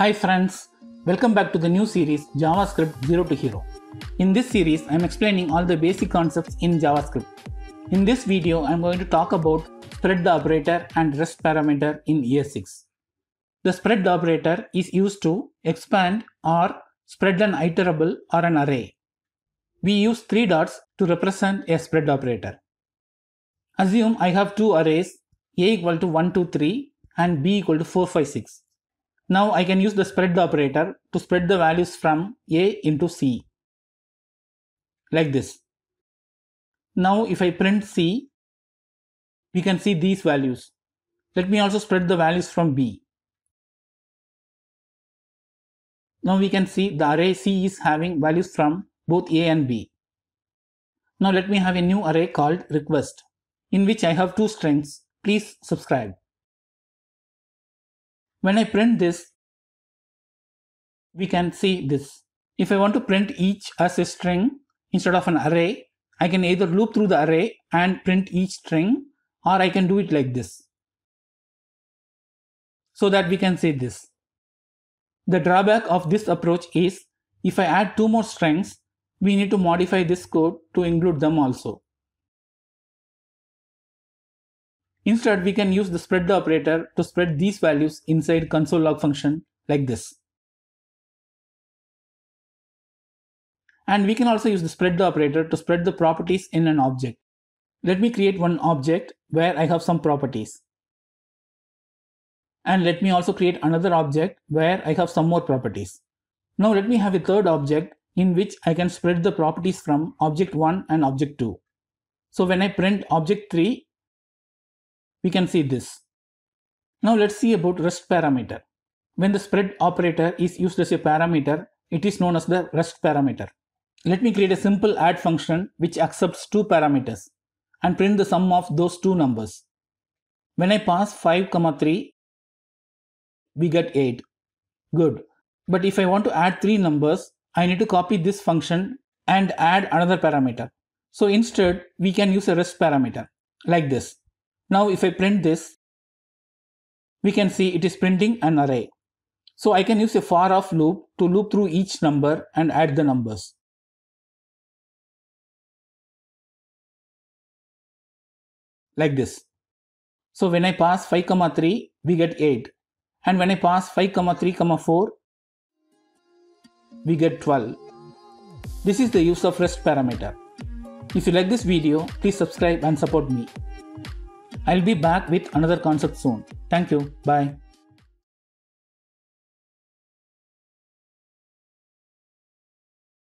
Hi friends, welcome back to the new series JavaScript Zero to Hero. In this series, I am explaining all the basic concepts in JavaScript. In this video, I am going to talk about spread the operator and rest parameter in ES6. The spread operator is used to expand or spread an iterable or an array. We use three dots to represent a spread operator. Assume I have two arrays a equal to 1, 2, 3 and b equal to 4, 5, 6. Now I can use the spread operator to spread the values from a into c. Like this. Now if I print c, we can see these values. Let me also spread the values from b. Now we can see the array C is having values from both A and B. Now let me have a new array called request in which I have two strings. Please subscribe. When I print this, we can see this. If I want to print each as a string instead of an array, I can either loop through the array and print each string or I can do it like this. So that we can see this. The drawback of this approach is if I add two more strings, we need to modify this code to include them also. Instead, we can use the spread the operator to spread these values inside console log function like this. And we can also use the spread the operator to spread the properties in an object. Let me create one object where I have some properties. And let me also create another object where I have some more properties. Now let me have a third object in which I can spread the properties from object 1 and object 2. So when I print object 3, we can see this. Now let's see about rest parameter. When the spread operator is used as a parameter, it is known as the rest parameter. Let me create a simple add function which accepts two parameters and print the sum of those two numbers. When I pass 5, comma 3, we get 8. Good. But if I want to add three numbers, I need to copy this function and add another parameter. So instead, we can use a rest parameter like this. Now if I print this, we can see it is printing an array. So I can use a for of loop to loop through each number and add the numbers. Like this. So when I pass 5, comma 3, we get 8. And when I pass 5, comma 3, comma 4, we get 12. This is the use of rest parameter. If you like this video, please subscribe and support me. I'll be back with another concept soon. Thank you. Bye.